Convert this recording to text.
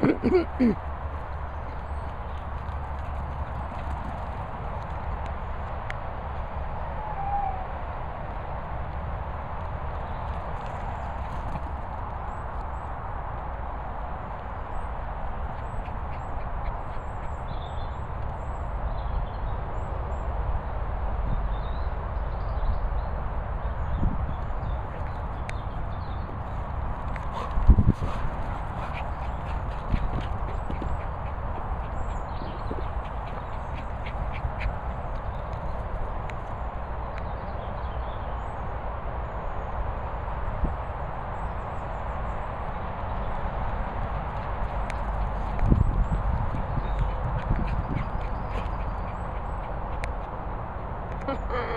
Mm-mm. Ha ha ha!